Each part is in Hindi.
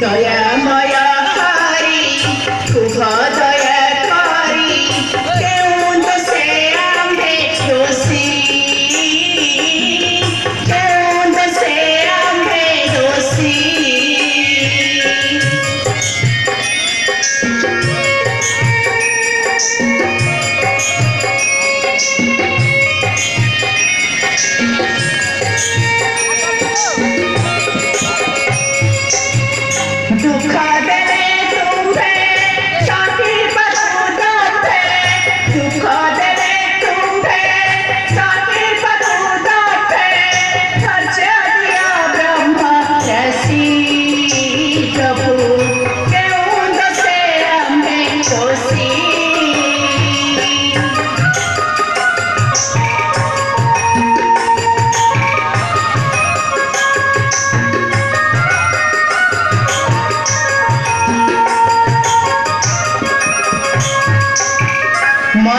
Victoria.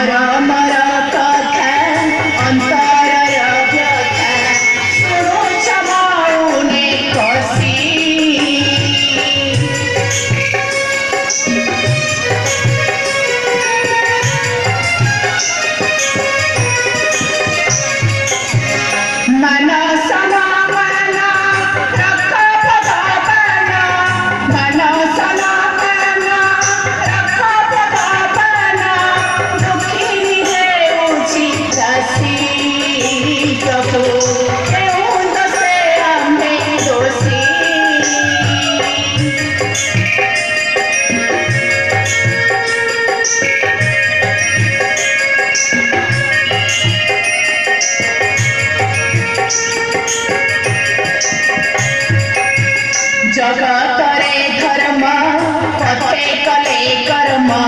मरा मरा कथा तो अंतर करमा फतेह कले करमा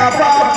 Shabbat.